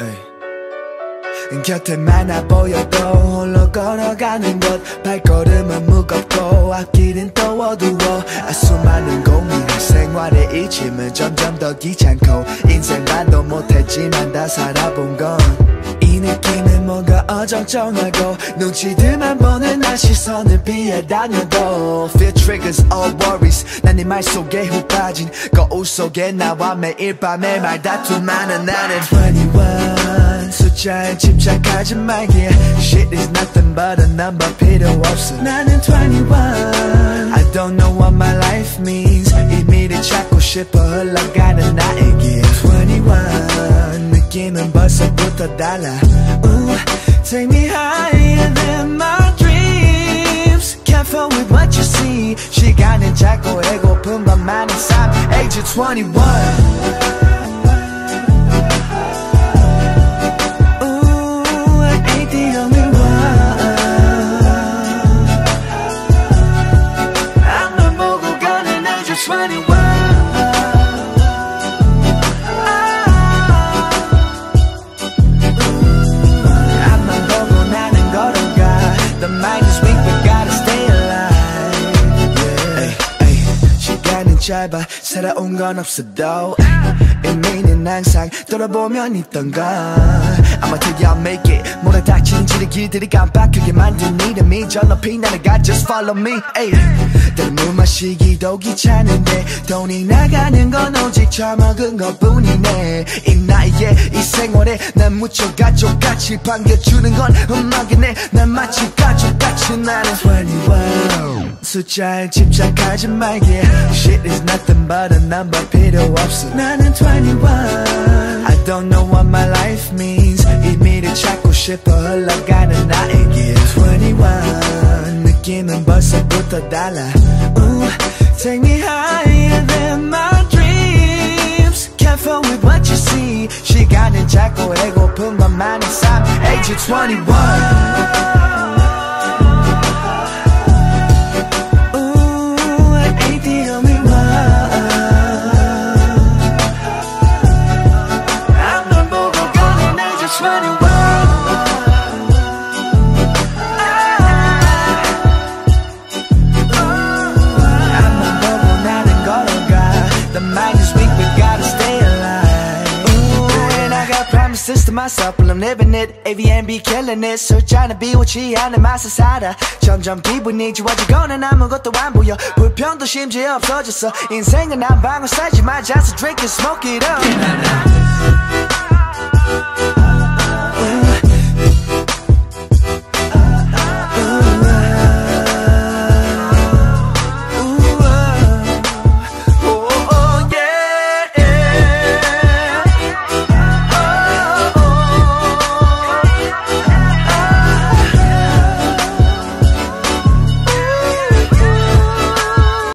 에이. 곁에 많아 보여도 홀로 걸어가는 것 발걸음은 무겁고 앞길은 또 어두워 아, 수많은 고민을 생활에 잊히면 점점 더 귀찮고. 인생만도 못했지만 다 살아본 건이 느낌은 뭔가 어정쩡하고. 눈치들만 보는 나 시선을 피해 다녀도. Fear triggers all worries. 난 네 말 속에 훅 빠진 거울 속에 나와 매일 밤에 말다툼하는 나는 21 숫자에 집착하지 말기에 Shit is nothing but a number 필요 없어 나는 21 I don't know what my life means 의미를 찾고 싶어 흘러가는 나에게 21 느낌은 벌써부터 달라 Ooh, Take me higher than my dreams Careful with what you see 시간은 짧고 애고픈 것만의 삶 Age 21 21 짧아. 살아온 건 없어도 의미는 항상 돌아보면 있던가 I'ma tell you I'll make it. 모래 닥친 지르기들이 깜빡하게 만든 이름이 저 높이 나아가 just follow me 에이. 때론 물 마시기도 귀찮은데 돈이 나가는 건 오직 처먹은 것뿐이네. 이 나이에 이 생활에 난 무척 가족같이 반겨주는 건 음악이네. 난 마치 가족같이 나는 21 숫자에 집착하지 말기에 Shit is nothing but a number 필요 없어 나는 21 I don't know what my life means 의미를 찾고 싶어 흘러가는 나에게 21 느낌은 벌써부터 달라 Ooh, Take me higher than my dreams Careful with what you see 시간은 짧고 애고픈 것만의 삶 Age 21 running wild The mind weak, we gotta stay alive. Ooh, and I got promises to myself But I'm living it, AVM killing it. So trying to be what you and in my society. 점점 기분이 좋아지거나 남은 안 보여 불평도 심지어 없어졌어. 인생은 한 방울 살지 마 Just drink and smoke it up.